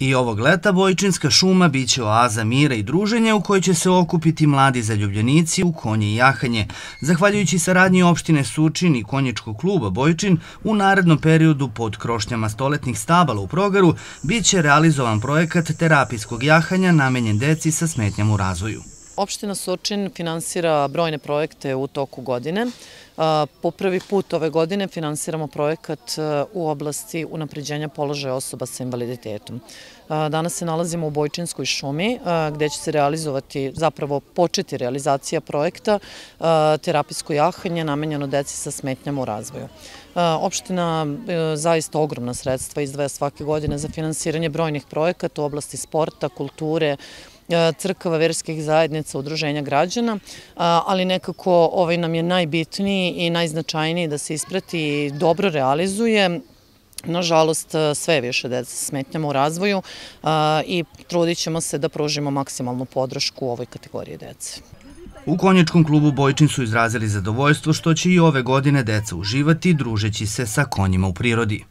I ovog leta Bojčinska šuma biće oaza mira i druženja u kojoj će se okupiti mladi zaljubljenici u konje i jahanje. Zahvaljujući saradnji opštine Sučin i konjičkog kluba Bojčin, u narednom periodu pod krošnjama stoletnih stabala u progaru biće realizovan projekat terapijskog jahanja namenjen deci sa smetnjama u razvoju. Opština Surčin finansira brojne projekte u toku godine. Po prvi put ove godine finansiramo projekat u oblasti unapređenja položaja osoba sa invaliditetom. Danas se nalazimo u Bojčinskoj šumi gde će se realizovati, zapravo početi realizacija projekta terapijsko jahanje namenjeno deci sa smetnjama u razvoju. Opština e, zaista ogromna sredstva izdvaja svake godine za finansiranje brojnih projekata u oblasti sporta, kulture, E, crkava, verskih zajednica, udruženja građana, ali nekako ovaj nam je najbitniji i najznačajniji da se isprati i dobro realizuje. Nažalost, sve je više deca sa smetnjama u razvoju i trudit ćemo se da pružimo maksimalnu podršku u ovoj kategoriji dece. U konjičkom klubu Bojčin su izrazili zadovoljstvo što će i ove godine deca uživati družeći se sa konjima u prirodi.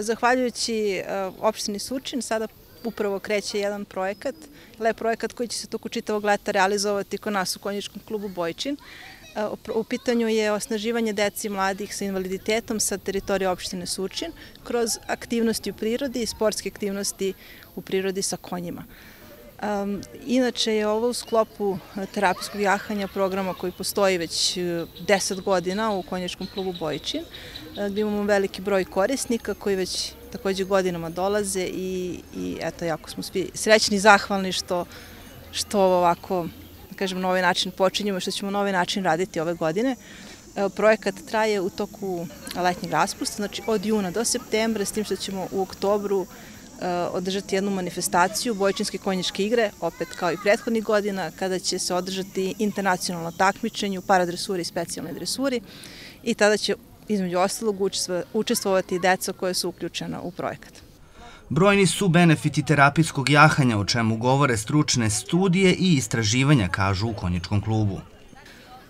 Zahvaljujući e, opštini Surčin, sada upravo kreće jedan projekat, lep projekat koji će se toko čitavog leta realizovati kod nas u konjičkom klubu Bojčin. E, u pitanju je osnaživanje deci i mladih sa invaliditetom sa teritorije opštine Surčin kroz aktivnosti u prirodi i sportske aktivnosti u prirodi sa konjima. Inače je ovo u sklopu terapijskog jahanja programa koji postoji već 10 e, godina u konjičkom klubu Bojčin, e, gde imamo veliki broj korisnika koji već takođe godinama dolaze i, i eto, jako smo svi srećni i zahvalni što, što ovako, da kažem, na ovaj način počinjemo, što ćemo na ovaj način raditi ove godine. Evo, projekat traje u toku letnjeg raspusta, znači od juna do septembra, s tim što ćemo u oktobru e, održati jednu manifestaciju Bojčinske konjičke igre, opet kao i prethodnih godina, kada će se održati internacionalno takmičenje u paradresuri i specijalnoj dresuri i tada će između ostalog učestvovati deca koje su uključena u projekat. Brojni su benefiti terapijskog jahanja, o čemu govore stručne studije i istraživanja, kažu u konjičkom klubu.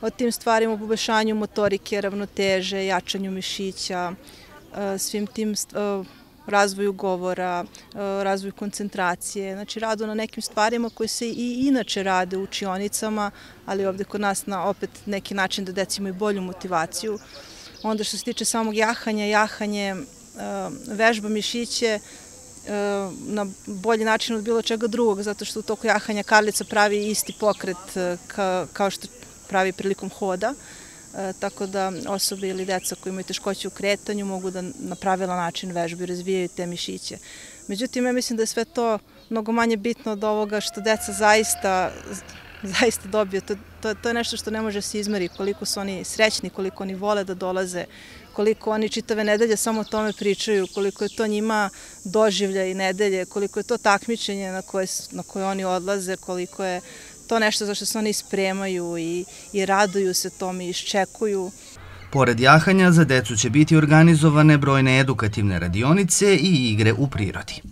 O tim stvarima, poboljšanju motorike, ravnoteže, jačanju mišića, e, svim tim e, razvoju govora, e, razvoju koncentracije, znači radu na nekim stvarima koje se i inače rade u učionicama, ali ovde kod nas na opet neki način da deca imaju bolju motivaciju. Onda što se tiče samog jahanja, jahanje e, vežba mišiće e, na bolji način od bilo čega drugog, zato što u toku jahanja karlica pravi isti pokret e, kao što pravi prilikom hoda, tako da osobe ili deca koji imaju teškoće u kretanju mogu da na pravilan način vežbu i razvijaju te mišiće. Međutim, ja mislim da je sve to mnogo manje bitno od ovoga što deca zaista zaista dobio. To, to, to je nešto što ne može se izmeri, koliko su oni srećni, koliko oni vole da dolaze, koliko oni čitave nedelje samo o tome pričaju, koliko je to njima doživlja i nedelje, koliko je to takmičenje na koje, na koje oni odlaze, koliko je to nešto za što se oni spremaju i, i raduju se tome i iščekuju. Pored jahanja, za decu će biti organizovane brojne edukativne radionice i igre u prirodi.